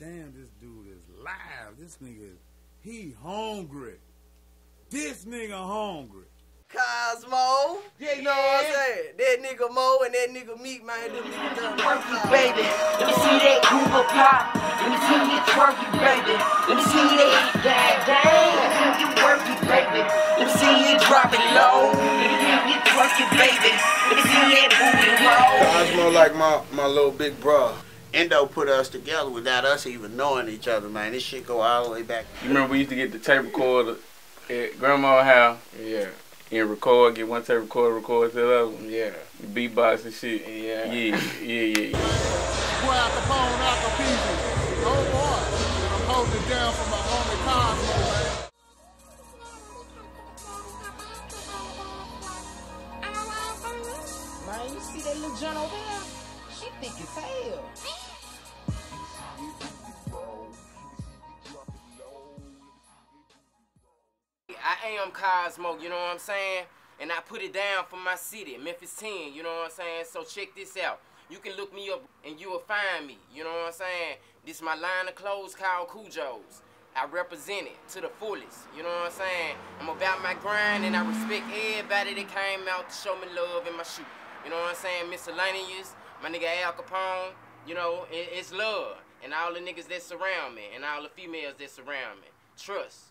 damn, this dude is live. This nigga, he hungry. This nigga hungry. Kozmo. Yeah, You know what I'm saying? That nigga Mo and that nigga Meek, man, them niggas done Twerky, baby. Let me see that Google pop. Let me see you twerky, baby. Let me see that gang gang. Let me see you worky, baby. Let me see you drop it low. Let me see you twerky, baby. Let me see that booty roll. Kozmo like my, my little big bro. Endo put us together without us even knowing each other, man. This shit go all the way back. You remember we used to get the tape recorder at grandma's house Yeah, and record, get one tape recorder, record to the other one. yeah, Beatbox and shit. yeah. Yeah, yeah, yeah. Boy, Al Capone, Al Capone. Oh boy, I'm holding down for my homie Kozmo, man. Man, you see that little John over there? She thick as hell. I am Kozmo, you know what I'm saying? And I put it down for my city, Memphis 10, you know what I'm saying? So check this out. You can look me up and you will find me, you know what I'm saying? This my line of clothes called Cujo's. I represent it to the fullest, you know what I'm saying? I'm about my grind and I respect everybody that came out to show me love in my shoot. You know what I'm saying? Miscellaneous, my nigga Al Capone, you know, it, it's love. And all the niggas that surround me and all the females that surround me. Trust.